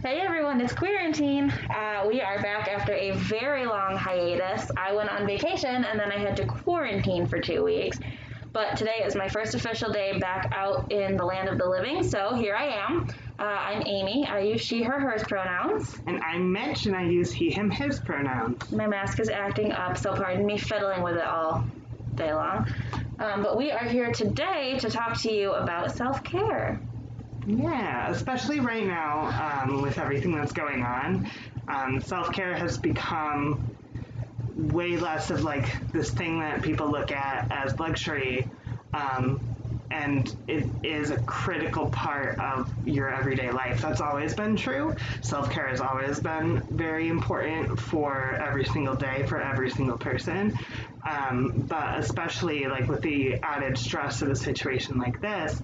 Hey everyone, it's Queerantine. Uh, we are back after a very long hiatus. I went on vacation and then I had to quarantine for two weeks. But today is my first official day back out in the land of the living, so here I am. Uh, I'm Amy. I use she, her, hers pronouns. And I'm Mitch, and I use he, him, his pronouns. My mask is acting up, so pardon me fiddling with it all day long. Um, but we are here today to talk to you about self care. Yeah, especially right now um, with everything that's going on. Um, Self care has become way less of like this thing that people look at as luxury. Um, and it is a critical part of your everyday life. That's always been true. Self care has always been very important for every single day for every single person. Um, but especially like with the added stress of a situation like this,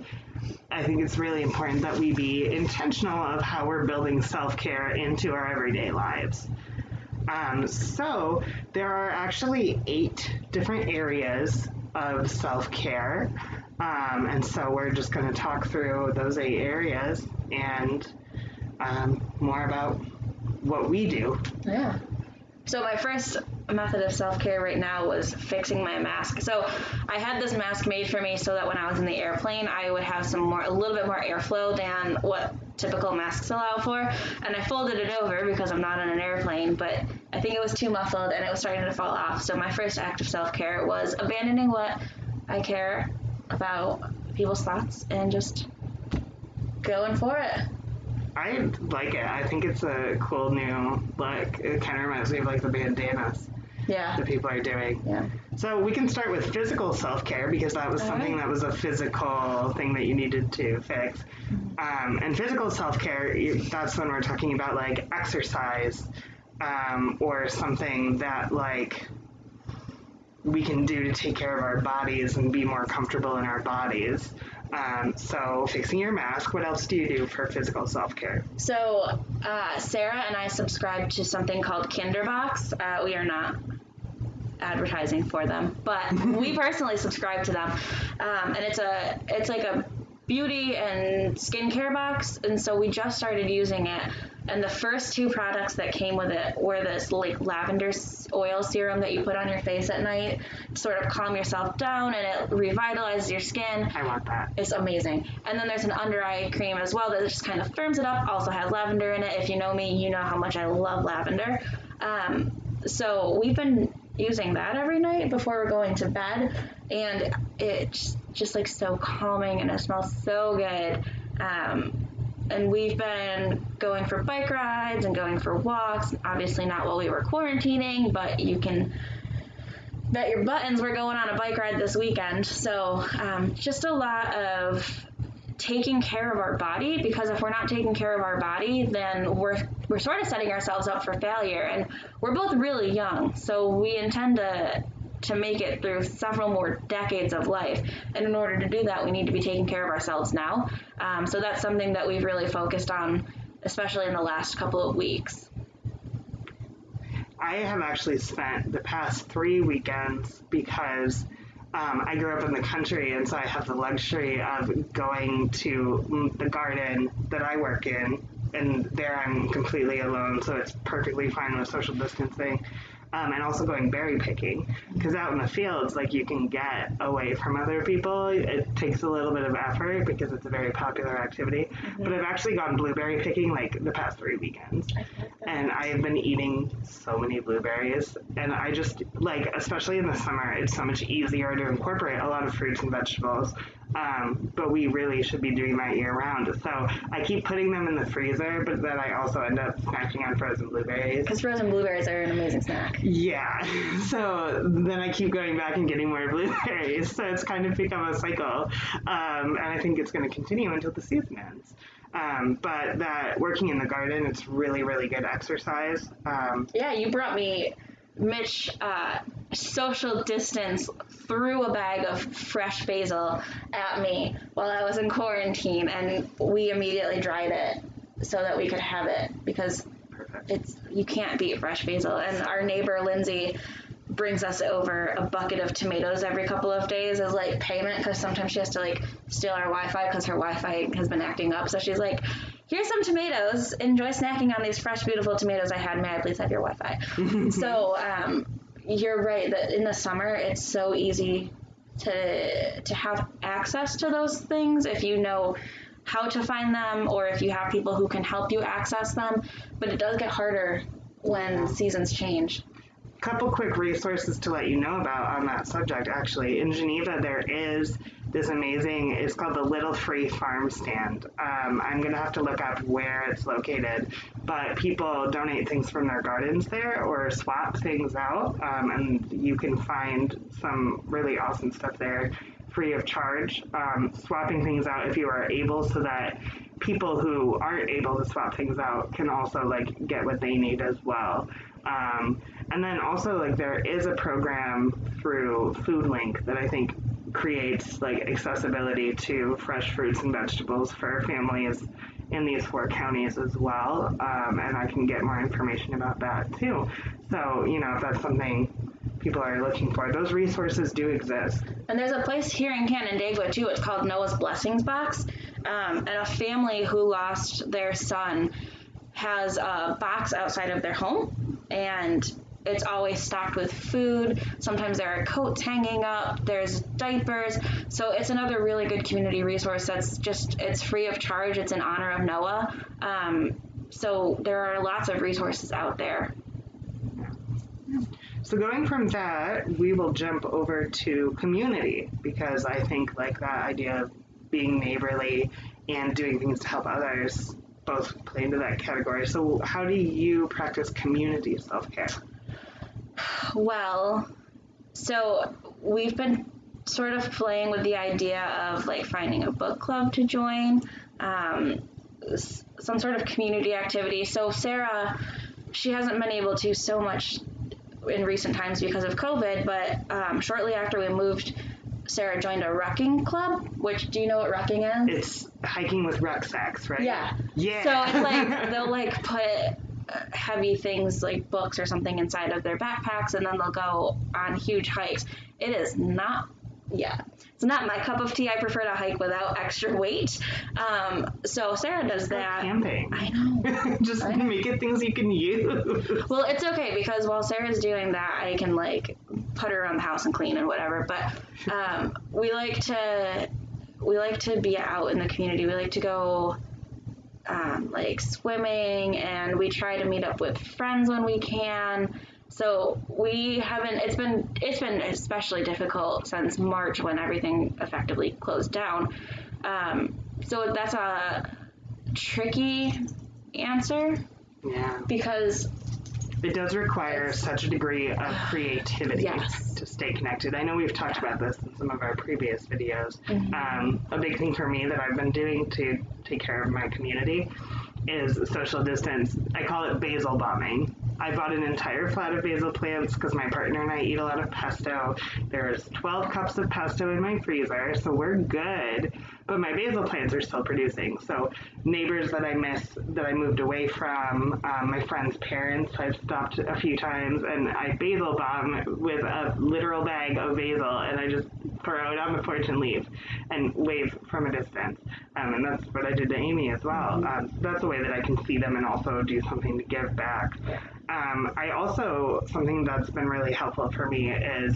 I think it's really important that we be intentional of how we're building self care into our everyday lives. Um, so, there are actually eight different areas of self care. Um, and so, we're just going to talk through those eight areas and um, more about what we do. Yeah. So my first method of self-care right now was fixing my mask. So I had this mask made for me so that when I was in the airplane, I would have some more, a little bit more airflow than what typical masks allow for. And I folded it over because I'm not on an airplane, but I think it was too muffled and it was starting to fall off. So my first act of self-care was abandoning what I care about people's thoughts and just going for it. I like it. I think it's a cool new look. It kind of reminds me of like the bandanas Yeah. that people are doing. Yeah. So we can start with physical self care because that was All something right. that was a physical thing that you needed to fix. Um, and physical self care, that's when we're talking about like exercise um, or something that like we can do to take care of our bodies and be more comfortable in our bodies. Um, so fixing your mask. What else do you do for physical self care? So uh, Sarah and I subscribe to something called Kinderbox. Uh, we are not advertising for them, but we personally subscribe to them, um, and it's a it's like a beauty and skincare box, and so we just started using it. And the first two products that came with it were this like lavender oil serum that you put on your face at night to sort of calm yourself down, and it revitalizes your skin. I want that. It's amazing. And then there's an under eye cream as well that just kind of firms it up. Also has lavender in it. If you know me, you know how much I love lavender. Um, so we've been using that every night before we're going to bed, and it's just like so calming and it smells so good. Um, and we've been going for bike rides and going for walks. Obviously, not while we were quarantining, but you can bet your buttons we're going on a bike ride this weekend. So, um, just a lot of taking care of our body because if we're not taking care of our body, then we're we're sort of setting ourselves up for failure. And we're both really young, so we intend to to make it through several more decades of life. And in order to do that, we need to be taking care of ourselves now. Um, so that's something that we've really focused on, especially in the last couple of weeks. I have actually spent the past three weekends because um, I grew up in the country, and so I have the luxury of going to the garden that I work in, and there I'm completely alone, so it's perfectly fine with social distancing. Um, and also going berry picking because out in the fields, like you can get away from other people. It takes a little bit of effort because it's a very popular activity. But I've actually gone blueberry picking like the past three weekends and I have been eating so many blueberries. And I just like, especially in the summer, it's so much easier to incorporate a lot of fruits and vegetables. Um, but we really should be doing that year round. So I keep putting them in the freezer, but then I also end up snacking on frozen blueberries. Because frozen blueberries are an amazing snack. Yeah, so then I keep going back and getting more blueberries. So it's kind of become a cycle. Um, and I think it's going to continue until the season ends. Um, but that working in the garden, it's really, really good exercise. Um, Yeah, you brought me Mitch uh, social distance threw a bag of fresh basil at me while I was in quarantine, and we immediately dried it so that we could have it because it's you can't beat fresh basil. And our neighbor Lindsay brings us over a bucket of tomatoes every couple of days as like payment because sometimes she has to like steal our Wi-Fi because her Wi-Fi has been acting up. So she's like, here's some tomatoes. Enjoy snacking on these fresh, beautiful tomatoes I had. May I please have your Wi-Fi? so um, you're right that in the summer it's so easy to to have access to those things if you know how to find them or if you have people who can help you access them. But it does get harder when seasons change. Couple quick resources to let you know about on that subject. Actually, in Geneva, there is this amazing. It's called the Little Free Farm Stand. Um, I'm gonna have to look up where it's located, but people donate things from their gardens there or swap things out, um, and you can find some really awesome stuff there free of charge, um, swapping things out if you are able so that people who aren't able to swap things out can also like get what they need as well. Um, and then also like there is a program through FoodLink that I think creates like accessibility to fresh fruits and vegetables for families in these four counties as well. Um, and I can get more information about that too. So, you know, if that's something people are looking for. Those resources do exist. And there's a place here in Canandaigua too. It's called Noah's Blessings Box, um, and a family who lost their son has a box outside of their home, and it's always stocked with food. Sometimes there are coats hanging up. There's diapers. So it's another really good community resource. That's just it's free of charge. It's in honor of Noah. Um, so there are lots of resources out there. So going from that, we will jump over to community because I think like that idea of being neighborly and doing things to help others both play into that category. So how do you practice community self-care? Well, so we've been sort of playing with the idea of like finding a book club to join, um, some sort of community activity. So Sarah, she hasn't been able to so much in recent times because of COVID, but um, shortly after we moved, Sarah joined a rucking club. Which do you know what rucking is? It's hiking with rucksacks, right? Yeah. Yeah. So it's like they'll like put heavy things like books or something inside of their backpacks, and then they'll go on huge hikes. It is not. Yeah, it's not my cup of tea. I prefer to hike without extra weight. Um, so Sarah does that. Camping. I know. Just know. make it things you can use. Well, it's okay because while Sarah's doing that, I can like put her around the house and clean and whatever. But um, we like to we like to be out in the community. We like to go um, like swimming, and we try to meet up with friends when we can. So we haven't. It's been it's been especially difficult since March when everything effectively closed down. Um, so that's a tricky answer Yeah. because It does require such a degree of creativity Yes. to stay connected. I know we've talked about this in some of our previous videos. Mm-hmm. Um, a big thing for me that I've been doing to take care of my community is social distance. I call it basil bombing. I bought an entire flat of basil plants because my partner and I eat a lot of pesto. There's 12 cups of pesto in my freezer, so we're good. But my basil plants are still producing. So neighbors that I miss, that I moved away from, um, my friends' parents, I've stopped a few times, and I basil bomb with a literal bag of basil, and I just throw it on the porch and leave, and wave from a distance. Um, and that's what I did to Amy as well. Um, that's a way that I can see them and also do something to give back. Um, I also something that's been really helpful for me is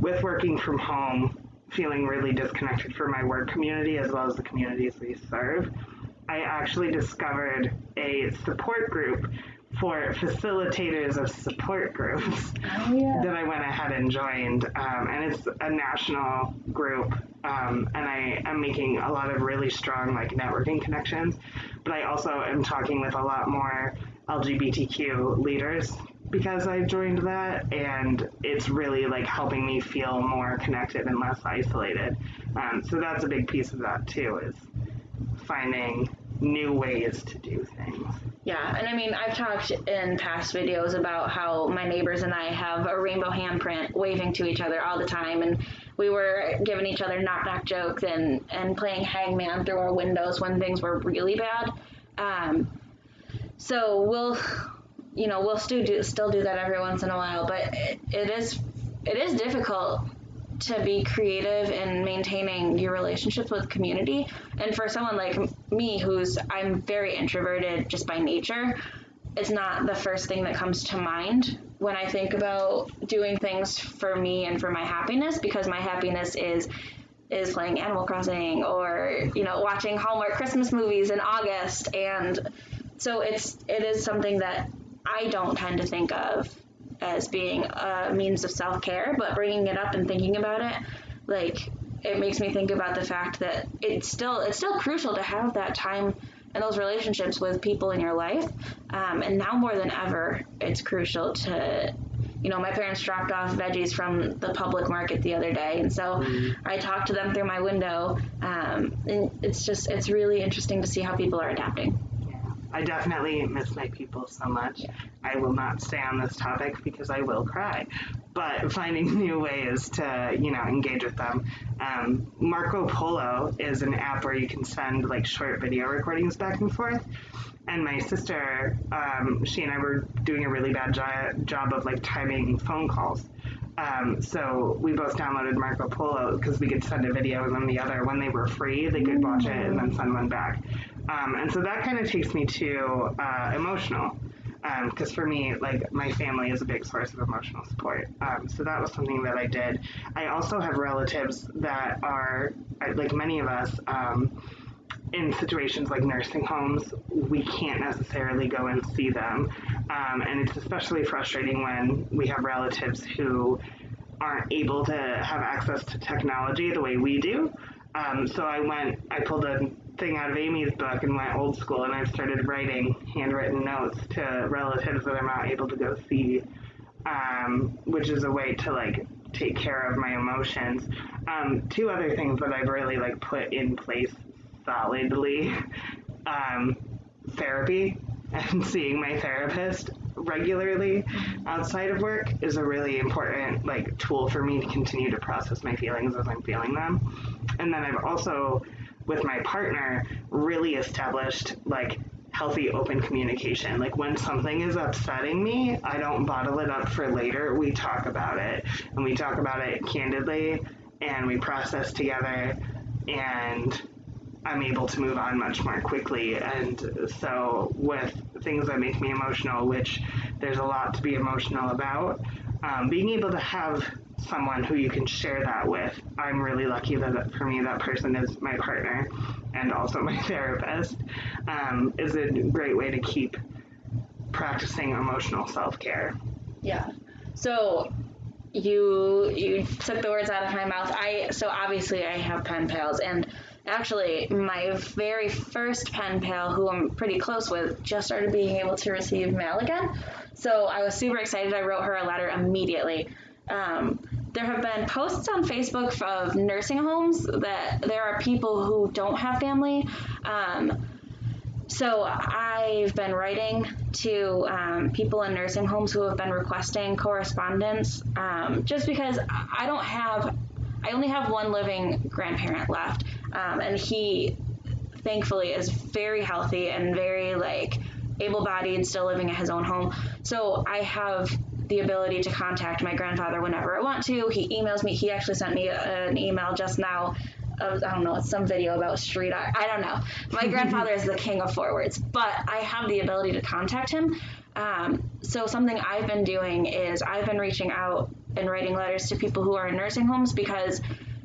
with working from home, feeling really disconnected from my work community as well as the communities we serve, I actually discovered a support group for facilitators of support groups that I went ahead and joined. Um, and it's a national group, um, and I am making a lot of really strong like networking connections. But I also am talking with a lot more LGBTQ leaders because I joined that, and it's really like helping me feel more connected and less isolated. Um, so that's a big piece of that too is finding new ways to do things. Yeah, and I mean, I've talked in past videos about how my neighbors and I have a rainbow handprint waving to each other all the time, and we were giving each other knock knock jokes and, and playing hangman through our windows when things were really bad. Um, so we'll, you know, we'll still do still do that every once in a while, but it, it is it is difficult to be creative in maintaining your relationships with community. And for someone like me, who's I'm very introverted just by nature, it's not the first thing that comes to mind when I think about doing things for me and for my happiness because my happiness is is playing Animal Crossing or you know watching Hallmark Christmas movies in August and so it's it is something that I don't tend to think of as being a means of self-care but bringing it up and thinking about it like it makes me think about the fact that it's still it's still crucial to have that time and those relationships with people in your life um, and now more than ever it's crucial to you know, my parents dropped off veggies from the public market the other day, and so mm-hmm. I talked to them through my window. Um, and it's just, it's really interesting to see how people are adapting. I definitely miss my people so much. I will not stay on this topic because I will cry. But finding new ways to, you know, engage with them. Um, Marco Polo is an app where you can send like short video recordings back and forth. And my sister, um, she and I were doing a really bad jo- job of like timing phone calls. Um, so we both downloaded Marco Polo because we could send a video and then the other, when they were free, they could watch it and then send one back. Um, and so that kind of takes me to uh, emotional, because um, for me, like my family is a big source of emotional support. Um, so that was something that I did. I also have relatives that are, like many of us, um, in situations like nursing homes, we can't necessarily go and see them. Um, and it's especially frustrating when we have relatives who aren't able to have access to technology the way we do. Um, so I went, I pulled a thing out of Amy's book and went old school, and I started writing handwritten notes to relatives that I'm not able to go see, um, which is a way to like take care of my emotions. Um, two other things that I've really like put in place solidly: um, therapy and seeing my therapist regularly outside of work is a really important like tool for me to continue to process my feelings as I'm feeling them. And then I've also with my partner really established like healthy open communication. Like when something is upsetting me, I don't bottle it up for later. We talk about it and we talk about it candidly and we process together and I'm able to move on much more quickly. And so with things that make me emotional, which there's a lot to be emotional about, um, being able to have someone who you can share that with. I'm really lucky that for me that person is my partner and also my therapist. Um, is a great way to keep practicing emotional self care. Yeah. So you you took the words out of my mouth. I so obviously I have pen pals and actually my very first pen pal who I'm pretty close with just started being able to receive mail again. So I was super excited. I wrote her a letter immediately. Um, there have been posts on Facebook of nursing homes that there are people who don't have family. Um, so I've been writing to um, people in nursing homes who have been requesting correspondence um, just because I don't have, I only have one living grandparent left. Um, and he thankfully is very healthy and very like able bodied, and still living at his own home. So I have the ability to contact my grandfather whenever I want to. He emails me. He actually sent me an email just now. Of, I don't know, it's some video about street art. I don't know. My grandfather is the king of forwards, but I have the ability to contact him. Um, so something I've been doing is I've been reaching out and writing letters to people who are in nursing homes because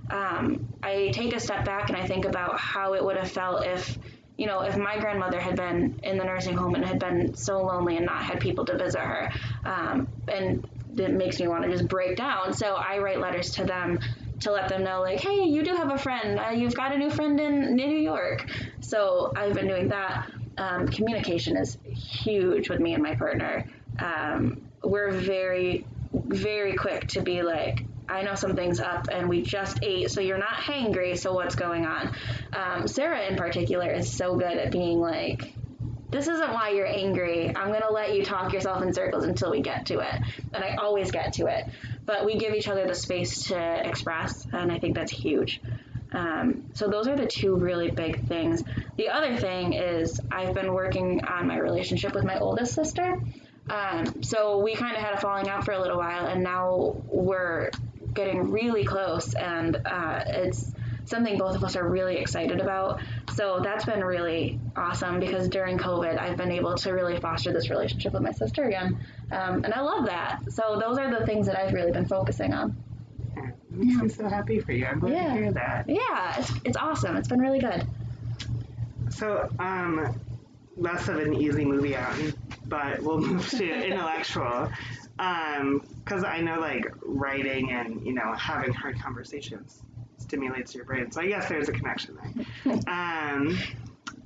um, I take a step back and I think about how it would have felt if you know, if my grandmother had been in the nursing home and had been so lonely and not had people to visit her, um, and it makes me want to just break down. So I write letters to them to let them know, like, hey, you do have a friend. Uh, you've got a new friend in New York. So I've been doing that. Um, communication is huge with me and my partner. Um, we're very, very quick to be like, I know something's up and we just ate, so you're not hangry, so what's going on? Um, Sarah, in particular, is so good at being like, this isn't why you're angry. I'm going to let you talk yourself in circles until we get to it. And I always get to it. But we give each other the space to express, and I think that's huge. Um, so those are the two really big things. The other thing is I've been working on my relationship with my oldest sister. Um, so we kind of had a falling out for a little while, and now we're getting really close, and uh, it's something both of us are really excited about. So that's been really awesome because during COVID, I've been able to really foster this relationship with my sister again. Um, and I love that. So those are the things that I've really been focusing on. Yeah, it makes me so happy for you. I'm glad Yeah. to hear that. Yeah, it's, it's awesome. It's been really good. So, um, less of an easy movie out, but we'll move to intellectual. Um, because I know like writing and you know having hard conversations stimulates your brain. So I guess there's a connection there. um,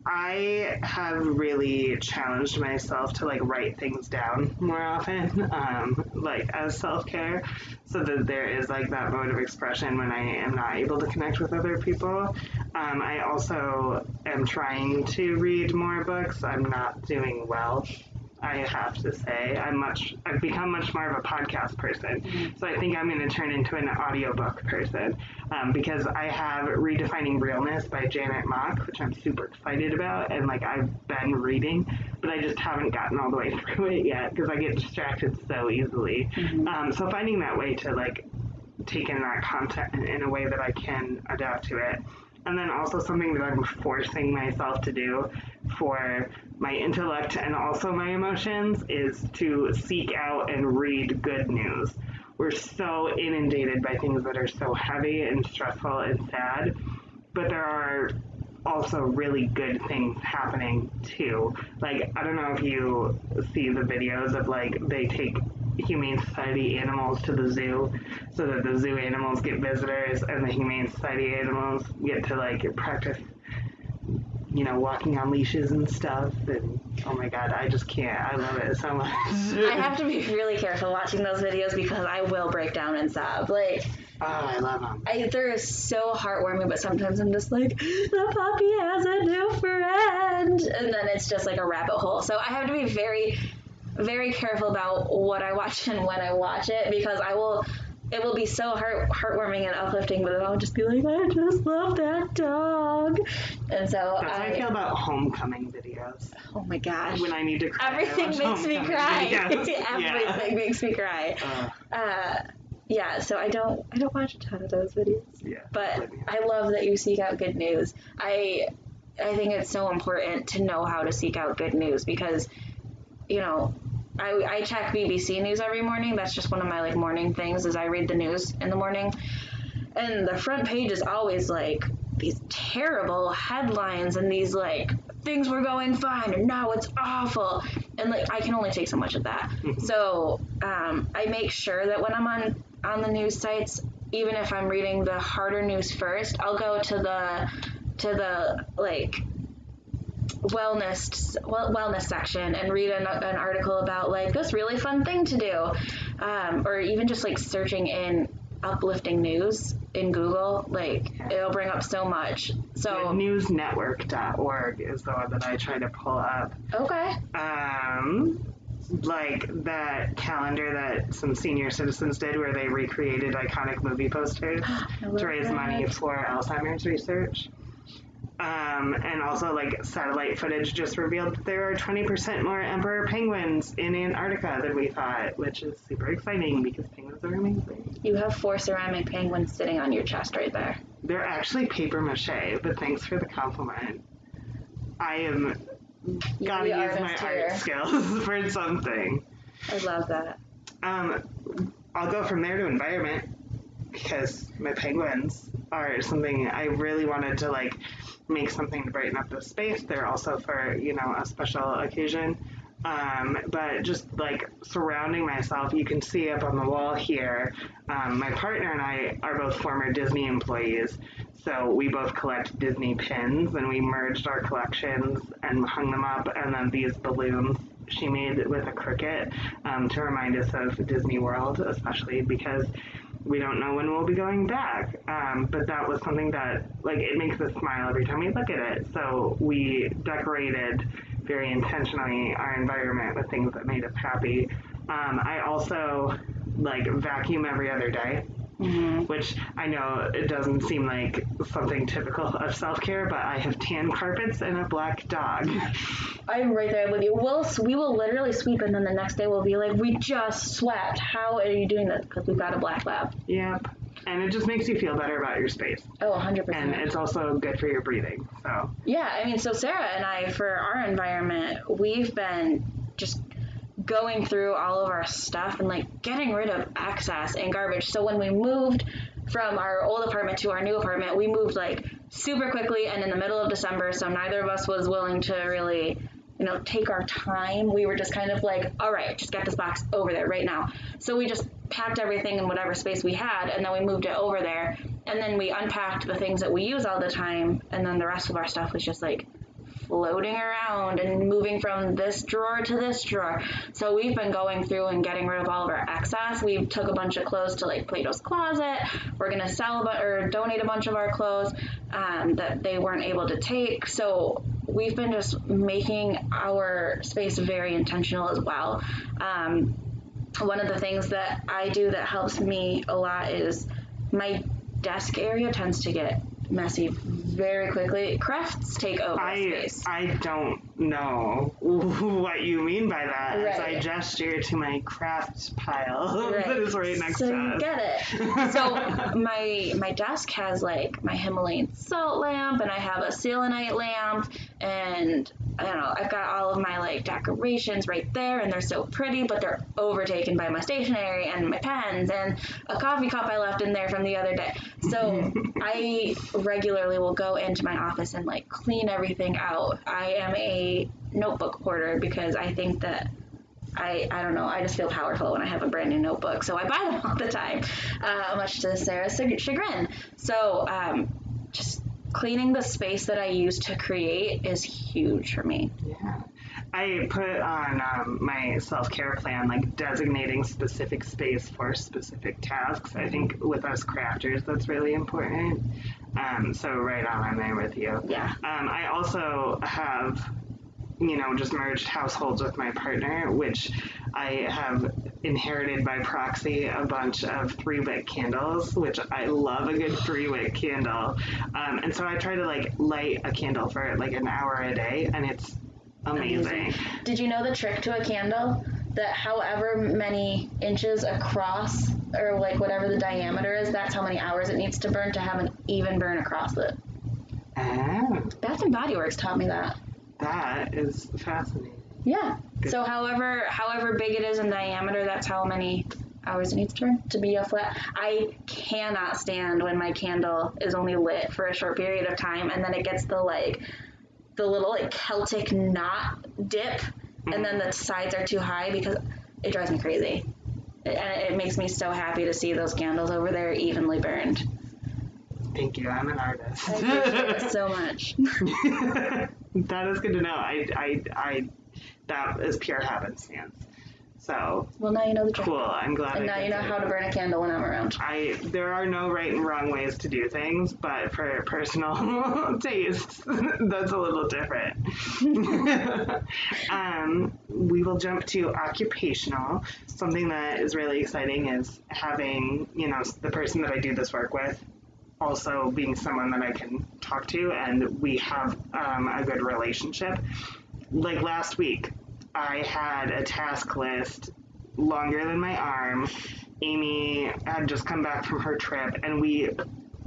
I have really challenged myself to like write things down more often, um, like as self care, so that there is like that mode of expression when I am not able to connect with other people. Um, I also am trying to read more books. I'm not doing well. I have to say, I'm much. I've become much more of a podcast person. So I think I'm going to turn into an audiobook person um, because I have Redefining Realness by Janet Mock, which I'm super excited about, and like I've been reading, but I just haven't gotten all the way through it yet because I get distracted so easily. Um, so finding that way to like take in that content in- in a way that I can adapt to it. And then also something that I'm forcing myself to do for my intellect and also my emotions is to seek out and read good news. We're so inundated by things that are so heavy and stressful and sad, but there are also really good things happening too. Like, I don't know if you see the videos of like they take Humane Society animals to the zoo so that the zoo animals get visitors and the Humane Society animals get to like practice, you know, walking on leashes and stuff. And oh my god, I just can't. I love it so much. I have to be really careful watching those videos because I will break down and sob. Like, oh, I love them. I, they're so heartwarming, but sometimes I'm just like, the puppy has a new friend. And then it's just like a rabbit hole. So I have to be very, very careful about what I watch and when I watch it because I will. It will be so heart heartwarming and uplifting, but then I'll just be like, I just love that dog, and so That's how I I, feel about homecoming videos. oh my gosh, When I need to cry, I everything makes me cry. everything makes me cry. Yeah. Uh, Uh, yeah, so I don't I don't watch a ton of those videos. yeah. But I love that you seek out good news. I I think it's so important to know how to seek out good news because you know I, I check BBC News every morning. That's just one of my like morning things. Is I read the news in the morning, and the front page is always like these terrible headlines and these like things were going fine and now it's awful and like I can only take so much of that. So um, I make sure that when I'm on on the news sites, even if I'm reading the harder news first, I'll go to the to the like wellness well, wellness section and read an, an article about like this really fun thing to do um, or even just like searching in uplifting news in google like it'll bring up so much so newsnetwork.org is the one that I try to pull up. okay Um, like that calendar that some senior citizens did where they recreated iconic movie posters to raise money for Alzheimer's research. Um, and also, like, satellite footage just revealed that there are 20% more emperor penguins in Antarctica than we thought, which is super exciting because penguins are amazing. you have four ceramic penguins sitting on your chest right there They're actually paper mache, but thanks for the compliment. I am gotta use my artist art skills for something. i love that Um, I'll go from there to environment because my penguins are something I really wanted to like make something to brighten up the space. They're also for you know a special occasion. Um, but just like surrounding myself, you can see up on the wall here. Um, my partner and I are both former Disney employees, so we both collect Disney pins, and we merged our collections and hung them up. And then these balloons she made with a Cricut um, to remind us of Disney World, especially because we don't know when we'll be going back. Um, but that was something that, like, it makes us smile every time we look at it. So we decorated very intentionally our environment with things that made us happy. Um, I also, like, vacuum every other day. Mm-hmm. which I know it doesn't seem like something typical of self care, but I have tan carpets and a black dog. I'm right there with you. We'll we will literally sweep, and then the next day we'll be like, "We just swept. How are you doing this?" Because we've got a black lab. Yep. And it just makes you feel better about your space. Oh, 100%. And it's also good for your breathing. So, Yeah, I mean, so Sarah and I, for our environment, we've been just going through all of our stuff and like getting rid of excess and garbage. So when we moved from our old apartment to our new apartment, we moved like super quickly and in the middle of December. So neither of us was willing to really, you know, take our time. We were just kind of like, all right, just get this box over there right now. So we just packed everything in whatever space we had and then we moved it over there. And then we unpacked the things that we use all the time. And then the rest of our stuff was just like floating around and moving from this drawer to this drawer. So we've been going through and getting rid of all of our excess. We took a bunch of clothes to like Plato's Closet. We're gonna sell or donate a bunch of our clothes um, that they weren't able to take. So we've been just making our space very intentional as well. Um, one of the things that I do that helps me a lot is my desk area tends to get messy very quickly. Crafts take over I space. I don't know what you mean by that. As I Right. gesture to my crafts pile Right. that is right next so to us. get it. So my my desk has like my Himalayan salt lamp, and I have a selenite lamp, and I don't know. I've got all of my like decorations right there, and they're so pretty, but they're overtaken by my stationery and my pens and a coffee cup I left in there from the other day. So I regularly will go into my office and like clean everything out. I am a notebook hoarder because I think that I, I don't know. I just feel powerful when I have a brand new notebook, so I buy them all the time, uh, much to Sarah's chagrin. So um, just cleaning the space that I use to create is huge for me. Yeah. I put on um, my self care plan like designating specific space for specific tasks. I think with us crafters, that's really important. Um, so, right on, I'm there with you. Yeah. Um, I also have, you know, just merged households with my partner, which I have inherited by proxy a bunch of three wick candles, which I love a good three wick candle. Um, and so I try to like light a candle for like an hour a day, and it's amazing. Did you know the trick to a candle? That however many inches across, or like whatever the diameter is, that's how many hours it needs to burn to have an even burn across it. Ah, Bath and Body Works taught me that. that is fascinating. Yeah. So however however big it is in diameter, that's how many hours it needs to burn to be a flat. I cannot stand when my candle is only lit for a short period of time and then it gets the like the little like Celtic knot dip and then the sides are too high because it drives me crazy. It, and it makes me so happy to see those candles over there evenly burned. Thank you. I'm an artist. I appreciate it so much. that is good to know. I, I, I, that is pure happenstance. So Well, now you know the trick. cool. I'm glad. And I now you know it. how to burn a candle when I'm around. I there are no right and wrong ways to do things, but for personal tastes, that's a little different. um, we will jump to occupational. Something that is really exciting is having you know the person that I do this work with also being someone that I can talk to, and we have um, a good relationship. Like last week, I had a task list longer than my arm. Amy had just come back from her trip, and we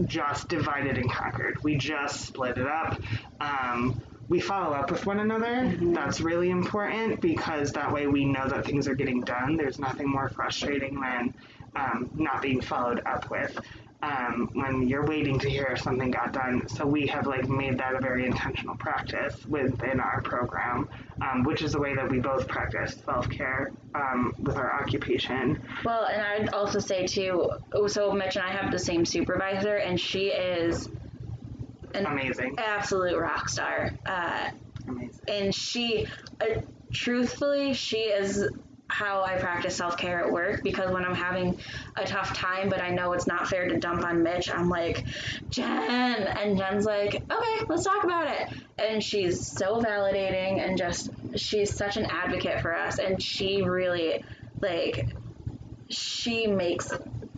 just divided and conquered. We just split it up. Um, we follow up with one another. That's really important because that way we know that things are getting done. There's nothing more frustrating than um, not being followed up with um, when you're waiting to hear if something got done. So we have like made that a very intentional practice within our program, um, which is the way that we both practice self care um, with our occupation. Well, and I'd also say too. So Mitch and I have the same supervisor, and she is an Amazing, absolute rock star. Uh, amazing. and she, uh, truthfully, she is how I practice self care at work because when I'm having a tough time, but I know it's not fair to dump on Mitch, I'm like, Jen, and Jen's like, okay, let's talk about it. And she's so validating and just, she's such an advocate for us, and she really, like, she makes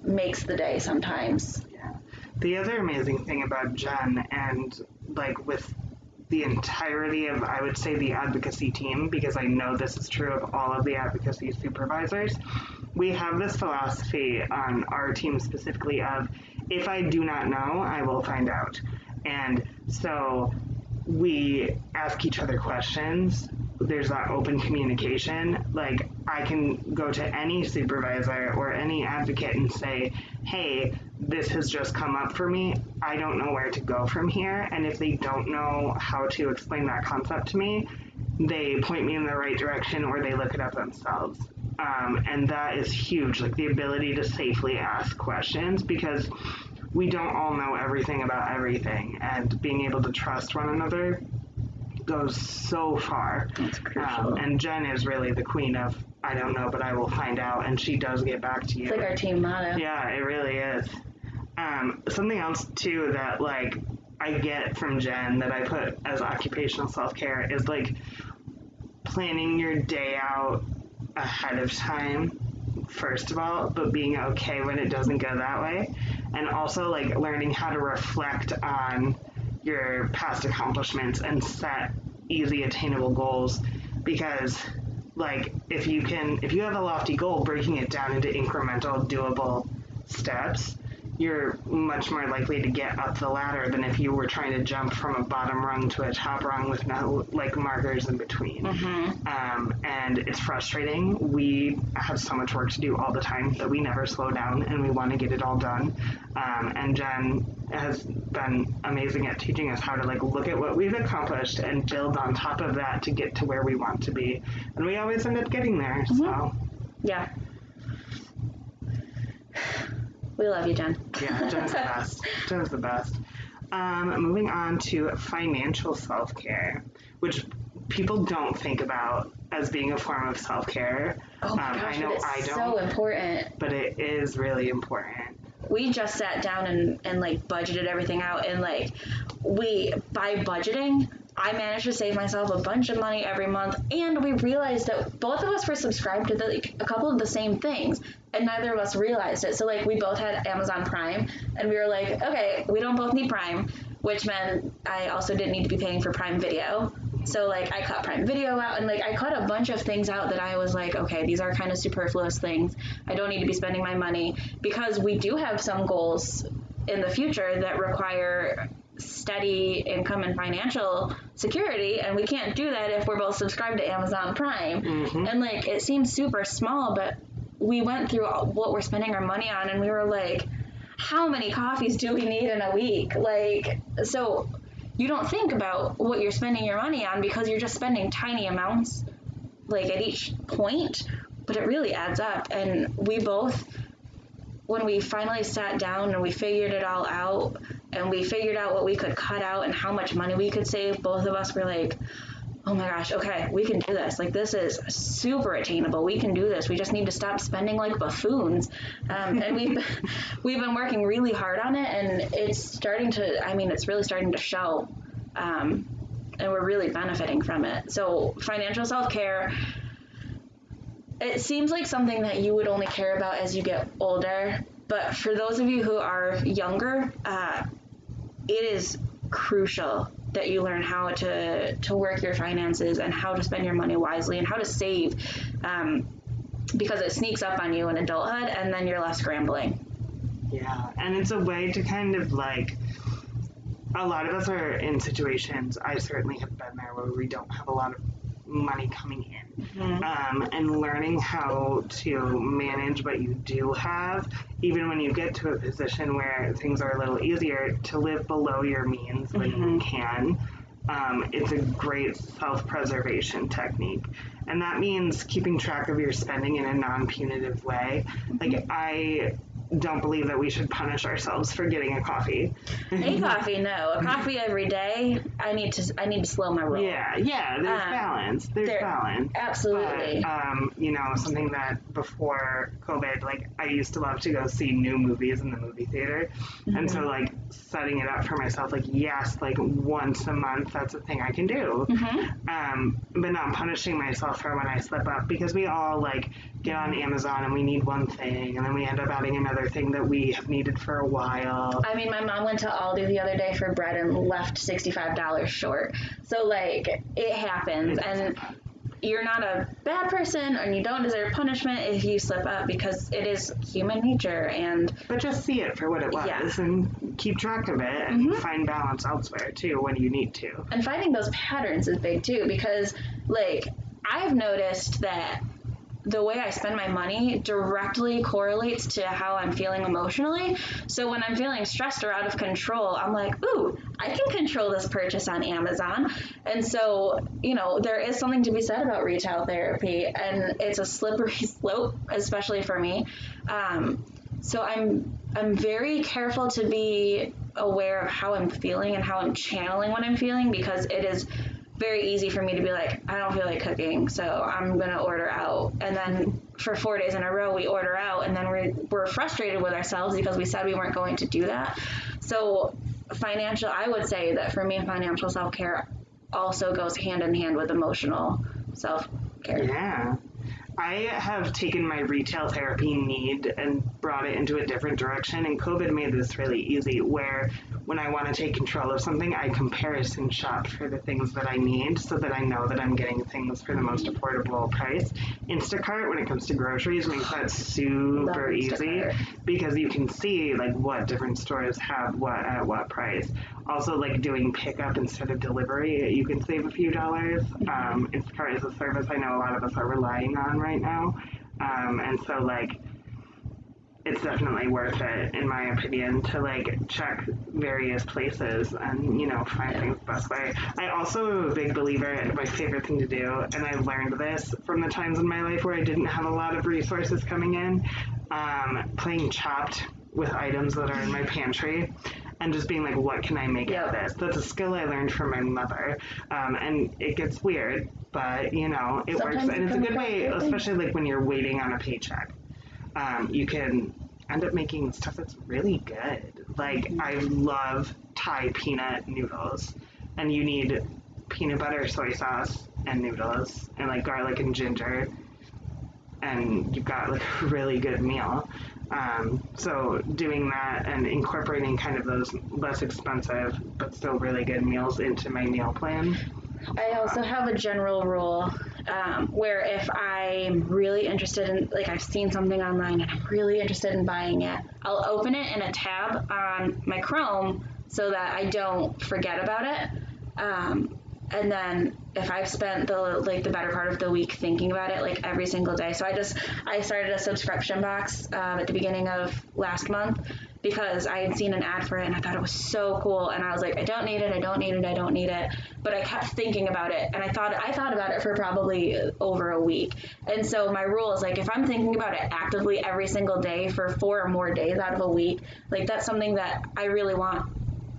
makes the day sometimes. Yeah. The other amazing thing about Jen and like with the entirety of, I would say, the advocacy team, because I know this is true of all of the advocacy supervisors, we have this philosophy on our team specifically of if I do not know, I will find out. And so we ask each other questions. There's that open communication. Like, I can go to any supervisor or any advocate and say, hey, this has just come up for me. I don't know where to go from here. And if they don't know how to explain that concept to me, they point me in the right direction or they look it up themselves. Um, and that is huge, like the ability to safely ask questions because we don't all know everything about everything. And being able to trust one another goes so far. That's crucial. Um, and Jen is really the queen of I don't know, but I will find out. And she does get back to you. It's like our team motto. Yeah, it really is. Um, something else too that like I get from Jen that I put as occupational self care is like planning your day out ahead of time first of all, but being okay when it doesn't go that way. And also like learning how to reflect on your past accomplishments and set easy attainable goals because like if you can if you have a lofty goal breaking it down into incremental doable steps you're much more likely to get up the ladder than if you were trying to jump from a bottom rung to a top rung with no like markers in between. Mm-hmm. Um, and it's frustrating. We have so much work to do all the time that we never slow down, and we want to get it all done. Um, and Jen has been amazing at teaching us how to like look at what we've accomplished and build on top of that to get to where we want to be. And we always end up getting there. Mm-hmm. So Yeah. We love you, Jen. Yeah, Jen's the best. Jen's the best. Um, moving on to financial self care, which people don't think about as being a form of self care. Oh my um, gosh, I know it's I don't, So important. but it is really important. we just sat down and, and like budgeted everything out and like we by budgeting i managed to save myself a bunch of money every month and we realized that both of us were subscribed to the, like, a couple of the same things and neither of us realized it so like we both had amazon prime and we were like okay we don't both need prime which meant i also didn't need to be paying for prime video so like I cut Prime Video out and like I cut a bunch of things out that I was like, okay, these are kind of superfluous things. I don't need to be spending my money because we do have some goals in the future that require steady income and financial security and we can't do that if we're both subscribed to Amazon Prime. Mm-hmm. And like it seems super small, but we went through what we're spending our money on and we were like how many coffees do we need in a week? Like so you don't think about what you're spending your money on because you're just spending tiny amounts like at each point but it really adds up and we both when we finally sat down and we figured it all out and we figured out what we could cut out and how much money we could save both of us were like oh my gosh okay we can do this. Like this is super attainable. We can do this. We just need to stop spending like buffoons. Um, and we've we've been working really hard on it and it's starting to i mean it's really starting to show um, and we're really benefiting from it. So financial self-care it seems like something that you would only care about as you get older but for those of you who are younger uh, it is crucial that you learn how to to work your finances and how to spend your money wisely and how to save um, because it sneaks up on you in adulthood and then you're left scrambling Yeah, and it's a way to kind of like. A lot of us are in situations. I certainly have been there where we don't have a lot of money coming in, um, and learning how to manage what you do have, even when you get to a position where things are a little easier, to live below your means when you can. Um, it's a great self-preservation technique, and that means keeping track of your spending in a non-punitive way. Like I don't believe that we should punish ourselves for getting a coffee. a coffee no a coffee every day i need to i need to slow my roll Yeah, yeah, there's Um, balance. There's there- balance. absolutely But, um, you know, something that before COVID, like I used to love to go see new movies in the movie theater, and so like setting it up for myself like yes like once a month that's a thing i can do Mm-hmm. um, but not punishing myself for when i slip up because we all like get on amazon and we need one thing and then we end up adding another thing that we have needed for a while I mean, my mom went to Aldi the other day for bread and left $65 short. So, like, it happens. And you're not a bad person and you don't deserve punishment if you slip up because it is human nature. And but just see it for what it was Yeah. and keep track of it and mm-hmm. find balance elsewhere too when you need to and finding those patterns is big too because like I've noticed that the way I spend my money directly correlates to how I'm feeling emotionally. So when I'm feeling stressed or out of control, I'm like, ooh, I can control this purchase on Amazon. And so, you know, there is something to be said about retail therapy, and it's a slippery slope, especially for me. Um, so I'm I'm very careful to be aware of how I'm feeling and how I'm channeling what I'm feeling because it is very easy for me to be like, I don't feel like cooking, so I'm gonna order out. And then for four days in a row, we order out, and then we're, we're frustrated with ourselves because we said we weren't going to do that. So, financial, I would say that for me, financial self care also goes hand in hand with emotional self care. Yeah. I have taken my retail therapy need and brought it into a different direction, and COVID made this really easy. Where when I want to take control of something, I comparison shop for the things that I need so that I know that I'm getting things for the most affordable price. Instacart, when it comes to groceries, makes that super easy because you can see like what different stores have what at what price. Also, like doing pickup instead of delivery, you can save a few dollars. Um, Instacart is a service I know a lot of us are relying on right now, um, and so like it's definitely worth it in my opinion to like check various places and you know find things the best way. I also am a big believer in my favorite thing to do and i learned this from the times in my life where i didn't have a lot of resources coming in um, playing chopped with items that are in my pantry and just being like what can i make out of this? That's a skill i learned from my mother um, and it gets weird but you know it Sometimes works and it's a good way especially like when you're waiting on a paycheck um, you can end up making stuff that's really good. Like Mm-hmm. I love Thai peanut noodles, and you need peanut butter, soy sauce, and noodles, and like garlic and ginger, and you've got like a really good meal. Um, so doing that and incorporating kind of those less expensive but still really good meals into my meal plan. I also have a general rule um, where if I'm really interested in, like, I've seen something online and I'm really interested in buying it, I'll open it in a tab on my Chrome so that I don't forget about it. Um, and then if I've spent the like the better part of the week thinking about it like every single day, so I just I started a subscription box um, at the beginning of last month because I had seen an ad for it and I thought it was so cool and I was like I don't need it I don't need it I don't need it but I kept thinking about it and I thought I thought about it for probably over a week and so my rule is like if I'm thinking about it actively every single day for four or more days out of a week like that's something that I really want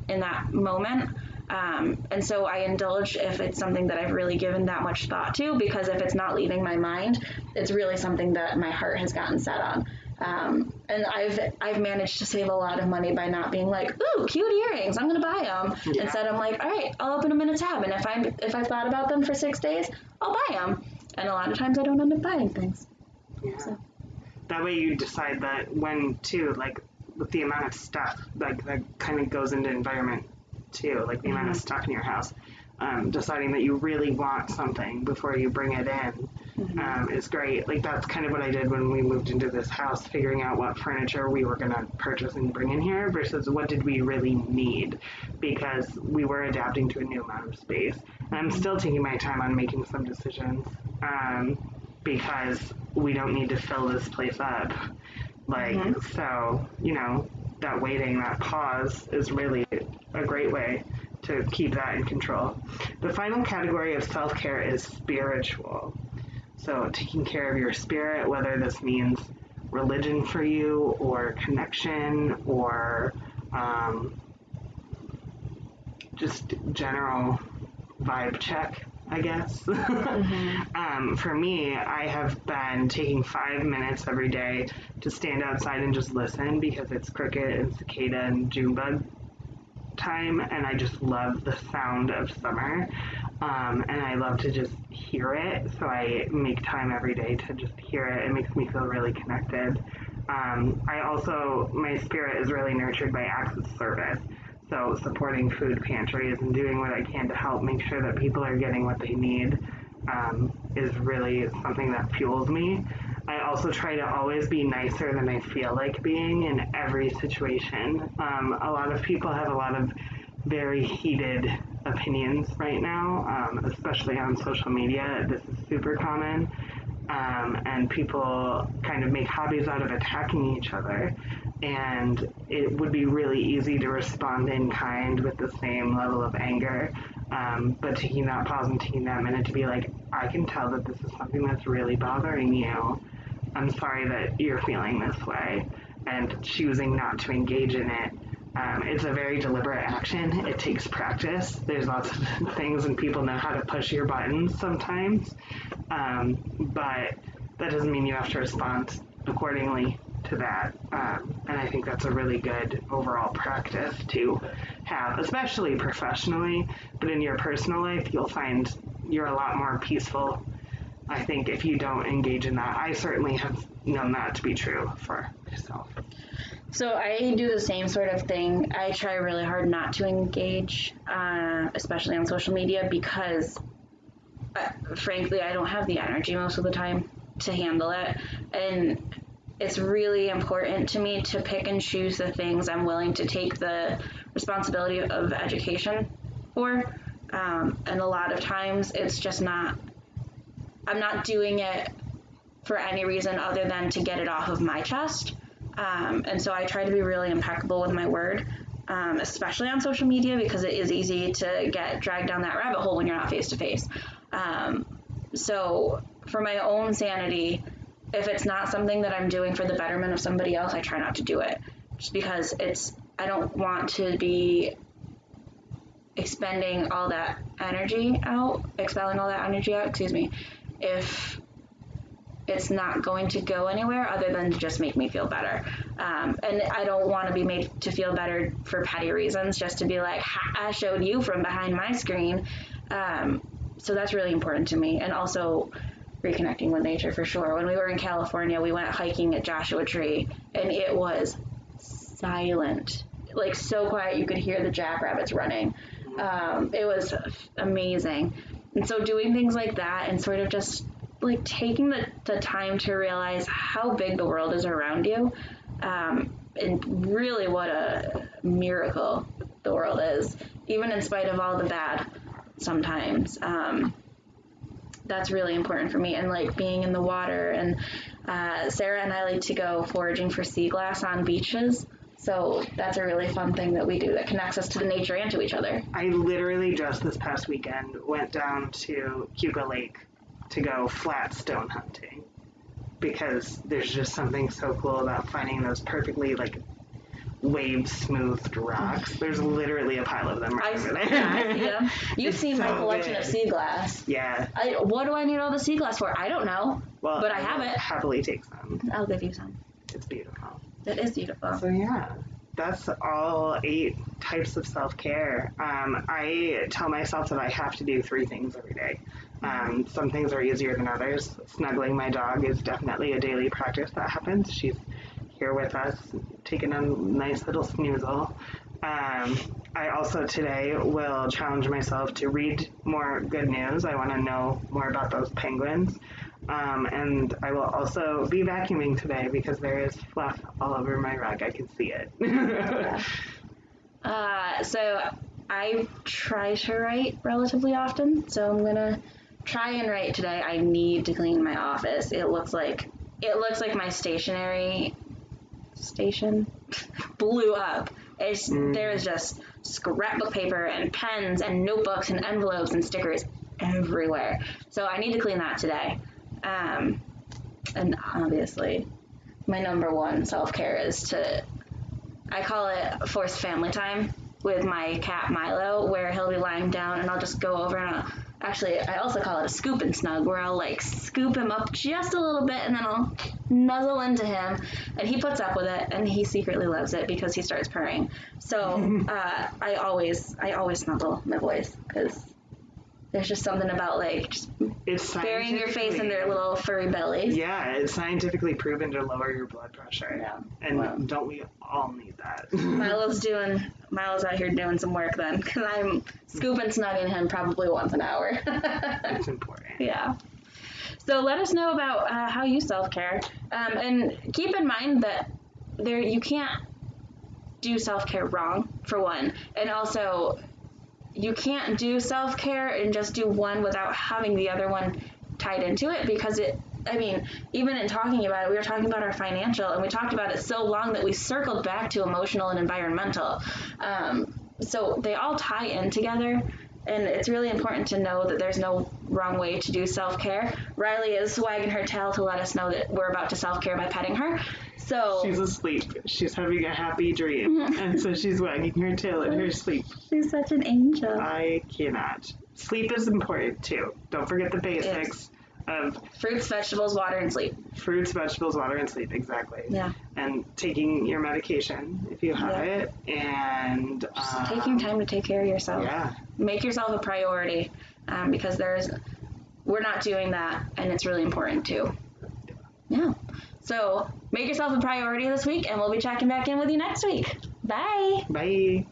in that moment. Um, and so I indulge if it's something that I've really given that much thought to, because if it's not leaving my mind, it's really something that my heart has gotten set on. Um, and I've I've managed to save a lot of money by not being like, ooh, cute earrings, I'm gonna buy them. Yeah. Instead, I'm like, all right, I'll open them in a tab, and if I'm if I've thought about them for six days, I'll buy them. And a lot of times, I don't end up buying things. Yeah. That way you decide that when too, like with the amount of stuff, like that kind of goes into environment too, like the amount of stuff in your house. Um, deciding that you really want something before you bring it in um, is great. Like that's kind of what I did when we moved into this house, figuring out what furniture we were gonna purchase and bring in here versus what did we really need, because we were adapting to a new amount of space. And I'm still taking my time on making some decisions. Um, because we don't need to fill this place up. Like, so, you know, that waiting, that pause is really a great way to keep that in control. The final category of self care is spiritual. So, taking care of your spirit, whether this means religion for you or connection or um, just general vibe check, I guess. um, for me, I have been taking five minutes every day to stand outside and just listen because it's cricket and cicada and Junebug time, and I just love the sound of summer. Um, and I love to just hear it, so I make time every day to just hear it. It makes me feel really connected. Um, I also, my spirit is really nurtured by acts of service. So supporting food pantries and doing what I can to help make sure that people are getting what they need um, is really something that fuels me. I also try to always be nicer than I feel like being in every situation. Um, a lot of people have a lot of very heated opinions right now, um, especially on social media. This is super common. Um, and people kind of make hobbies out of attacking each other. And it would be really easy to respond in kind with the same level of anger. Um, but taking that pause and taking that minute to be like, I can tell that this is something that's really bothering you. I'm sorry that you're feeling this way. And choosing not to engage in it um, it's a very deliberate action. It takes practice. There's lots of things, and people know how to push your buttons sometimes. Um, but that doesn't mean you have to respond accordingly to that. Um, and I think that's a really good overall practice to have, especially professionally. But in your personal life, you'll find you're a lot more peaceful. I think if you don't engage in that, I certainly have known that to be true for myself. So I do the same sort of thing. I try really hard not to engage, uh, especially on social media, because uh, frankly, I don't have the energy most of the time to handle it. And it's really important to me to pick and choose the things I'm willing to take the responsibility of education for. Um, and a lot of times it's just not, I'm not doing it for any reason other than to get it off of my chest. Um, and so I try to be really impeccable with my word, um, especially on social media because it is easy to get dragged down that rabbit hole when you're not face to face. So for my own sanity, if it's not something that I'm doing for the betterment of somebody else, I try not to do it. Just because it's, I don't want to be expending all that energy out, expelling all that energy out, excuse me, if it's not going to go anywhere other than to just make me feel better. Um, and I don't want to be made to feel better for petty reasons, just to be like, I showed you from behind my screen. Um, so that's really important to me. And also reconnecting with nature for sure. When we were in California, we went hiking at Joshua Tree, and it was silent. Like so quiet, you could hear the jackrabbits running. Um, it was amazing. And so doing things like that and sort of just like taking the, the time to realize how big the world is around you um, and really what a miracle the world is even in spite of all the bad sometimes um, that's really important for me. And like being in the water and uh, sarah and i like to go foraging for sea glass on beaches so that's a really fun thing that we do that connects us to the nature and to each other. I literally just this past weekend went down to Cayuga Lake to go flat stone hunting because there's just something so cool about finding those perfectly like wave smoothed rocks. Mm-hmm. There's literally a pile of them right I over there. yeah, yeah. You've It's seen my so collection of sea glass. Yeah. I, what do I need all the sea glass for? I don't know, Well, but I have it. Happily take some. I'll give you some. It's beautiful. It is beautiful. So yeah, that's all eight types of self care. Um, I tell myself that I have to do three things every day. Um, some things are easier than others. Snuggling my dog is definitely a daily practice that happens. She's here with us, taking a nice little snoozle. Um, I also today will challenge myself to read more good news. I want to know more about those penguins. Um, and I will also be vacuuming today because there is fluff all over my rug. I can see it. Uh, so I try to write relatively often, so I'm gonna try and write today. I need to clean my office. It looks like it looks like my stationery station blew up. It's there is just scrapbook paper and pens and notebooks and envelopes and stickers everywhere. So I need to clean that today. Um, and obviously, my number one self care is to I call it forced family time with my cat Milo, where he'll be lying down and I'll just go over and I'll Actually, I also call it a scoop and snug, where I'll like scoop him up just a little bit and then I'll nuzzle into him, and he puts up with it, and he secretly loves it because he starts purring. So uh, I always, I always snuggle my boys because there's just something about like just It's burying your face in their little furry bellies. Yeah, it's scientifically proven to lower your blood pressure. Yeah. And Wow. don't we all need that? Milo's doing Milo's out here doing some work then because I'm scooping snugging him probably once an hour. it's important. yeah. So let us know about uh, how you self care, um, and keep in mind that there you can't do self care wrong for one, and also you can't do self care and just do one without having the other one tied into it because it. I mean, even in talking about it, we were talking about our financial, and we talked about it so long that we circled back to emotional and environmental. Um, so they all tie in together, and it's really important to know that there's no wrong way to do self care. Riley is wagging her tail to let us know that we're about to self care by petting her. So She's asleep. She's having a happy dream. and so she's wagging her tail in her sleep. she's such an angel. I cannot. Sleep is important too. Don't forget the basics of Fruits, vegetables, water, and sleep. fruits, vegetables, water, and sleep. Exactly. Yeah. And taking your medication if you have Yeah. it. And um, taking time to take care of yourself. Yeah. Make yourself a priority um, because there's we're not doing that, and it's really important too. Yeah. So make yourself a priority this week, and we'll be checking back in with you next week. Bye. Bye.